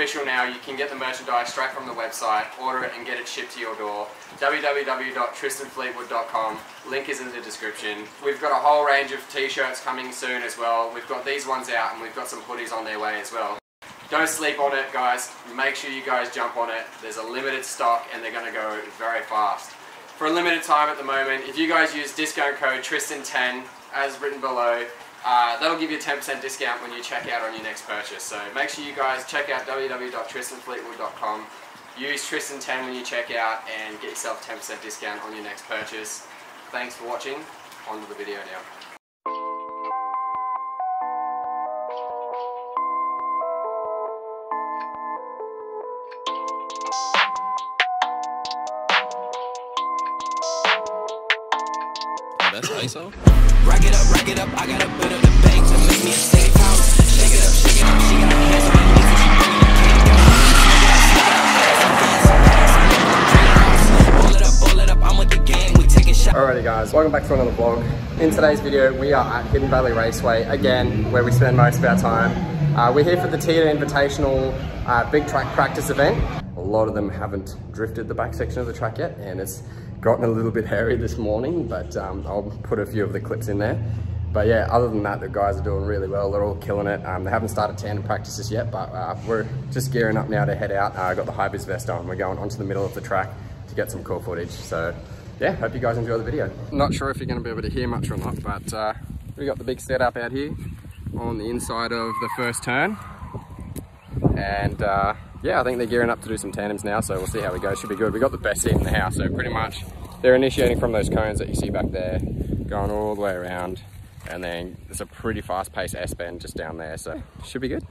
official now. You can get the merchandise straight from the website, order it and get it shipped to your door. www.tristanfleetwood.com. Link is in the description. We've got a whole range of t-shirts coming soon as well. We've got these ones out and we've got some hoodies on their way as well. Don't sleep on it, guys. Make sure you guys jump on it. There's a limited stock and they're going to go very fast. For a limited time at the moment, if you guys use discount code Tristan10 as written below, uh, that'll give you a 10% discount when you check out on your next purchase. So make sure you guys check out www.tristanfleetwood.com. Use Tristan10 when you check out and get yourself 10% discount on your next purchase. Thanks for watching. On to the video now. That's ISO? Rack it up, rack it up, I got a bit of the bank to make me a safe house. Shake it up, shake it up, she got her hands on her knees and she bringing the cake. Got my hands smoking up, smoking up, Pull it up, pull it up, I'm with the gang, we taking shots. Alrighty guys, welcome back to another vlog. In today's video, we are at Hidden Valley Raceway, again, where we spend most of our time. Uh, we're here for the TEDA Invitational uh, Big Track Practice event. A lot of them haven't drifted the back section of the track yet, and it's gotten a little bit hairy this morning, but um, I'll put a few of the clips in there. But yeah, other than that, the guys are doing really well. They're all killing it. Um, they haven't started tandem practices yet, but uh, we're just gearing up now to head out. I uh, got the vis vest on. We're going onto the middle of the track to get some cool footage. So yeah, hope you guys enjoy the video. Not sure if you're gonna be able to hear much or not, but uh, we got the big setup out here on the inside of the first turn. And uh, yeah, I think they're gearing up to do some tandems now, so we'll see how we go. Should be good. We got the best seat in the house, so pretty much they're initiating from those cones that you see back there, going all the way around, and then it's a pretty fast-paced S-bend just down there, so should be good.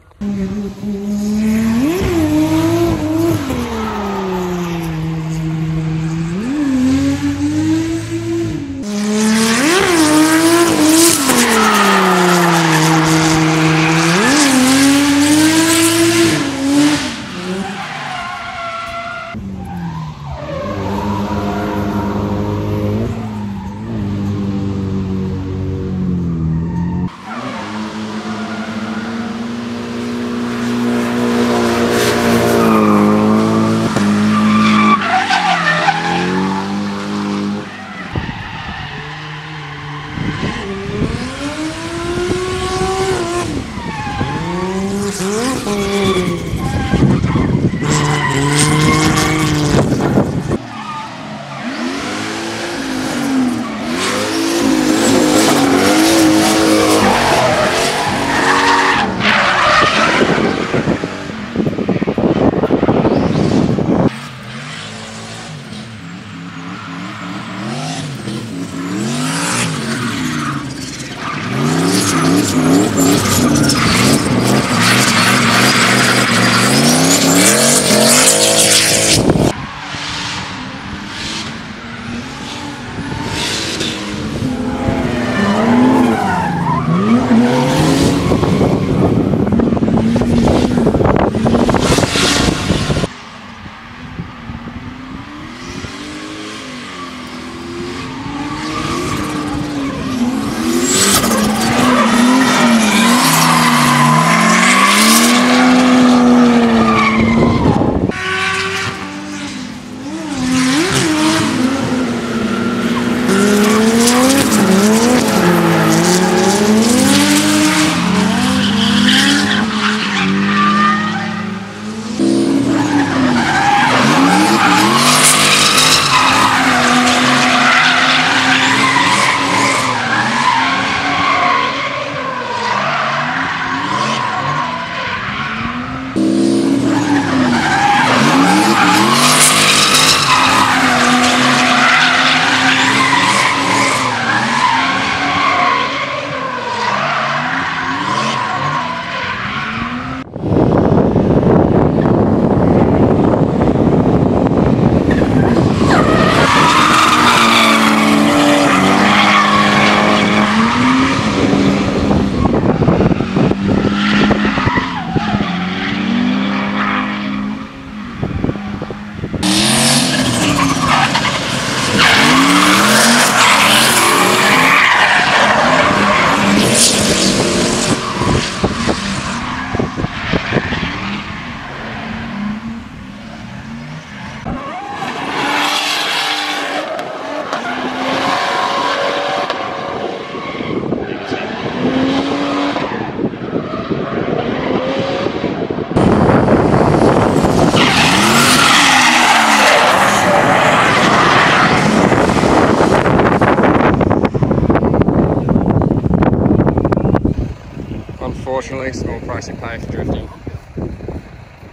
Unfortunately, small price you pay for drifting.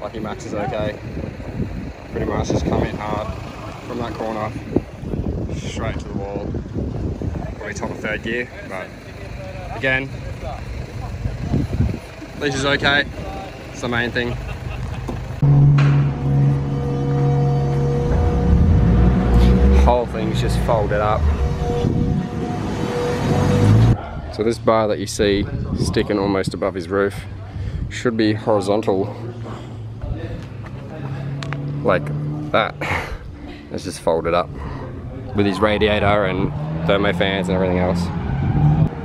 Lucky Max is okay. Pretty much just come in hard from that corner, straight to the wall. Probably top of third gear, but again, this is okay. It's the main thing. Whole thing's just folded up. So this bar that you see sticking almost above his roof should be horizontal like that. It's just folded up with his radiator and thermo fans and everything else.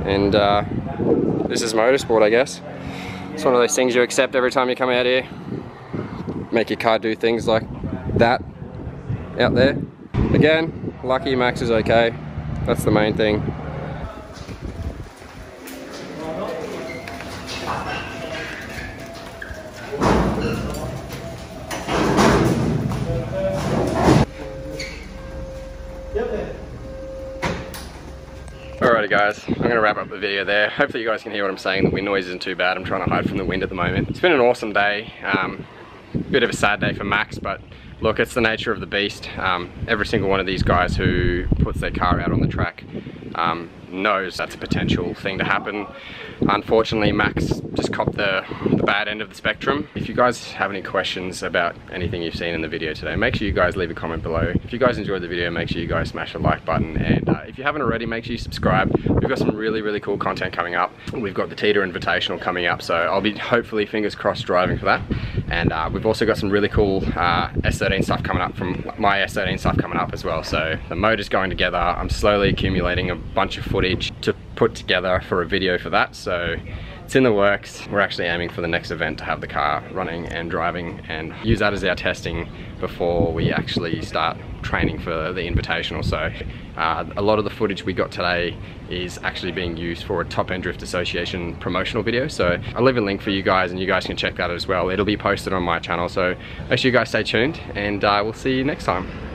And uh, this is motorsport I guess. It's one of those things you accept every time you come out here. Make your car do things like that out there. Again, lucky Max is okay. That's the main thing. Alrighty guys, I'm gonna wrap up the video there. Hopefully you guys can hear what I'm saying. The wind noise isn't too bad. I'm trying to hide from the wind at the moment. It's been an awesome day. Um, bit of a sad day for Max, but look, it's the nature of the beast. Um, every single one of these guys who puts their car out on the track um, knows that's a potential thing to happen. Unfortunately, Max just copped the, the bad end of the spectrum. If you guys have any questions about anything you've seen in the video today, make sure you guys leave a comment below. If you guys enjoyed the video, make sure you guys smash the like button. And uh, if you haven't already, make sure you subscribe. We've got some really, really cool content coming up. We've got the TEDA Invitational coming up, so I'll be hopefully, fingers crossed, driving for that. And uh, we've also got some really cool uh, S13 stuff coming up from my S13 stuff coming up as well. So the motor's going together. I'm slowly accumulating a bunch of footage to put together for a video for that. So it's in the works. We're actually aiming for the next event to have the car running and driving and use that as our testing before we actually start training for the invitational. So uh, a lot of the footage we got today is actually being used for a Top End Drift Association promotional video. So I'll leave a link for you guys and you guys can check that as well. It'll be posted on my channel. So make sure you guys stay tuned and uh, we'll see you next time.